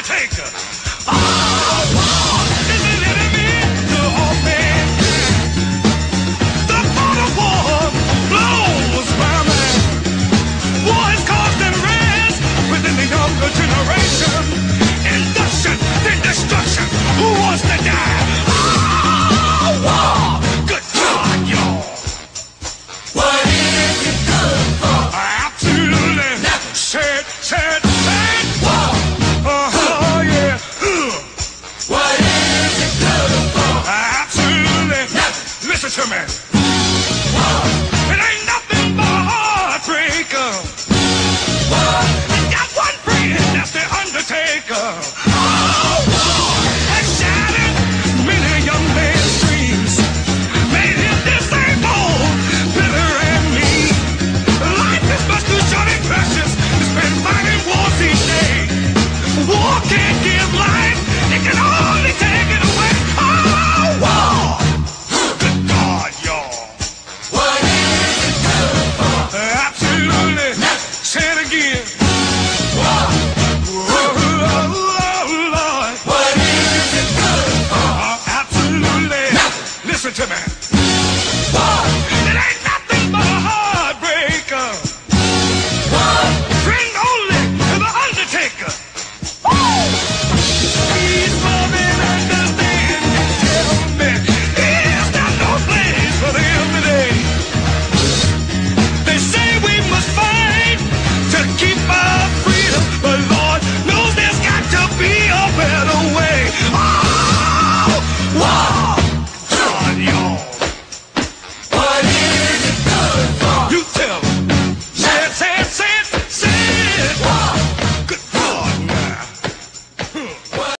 Undertaker. women. Listen to me.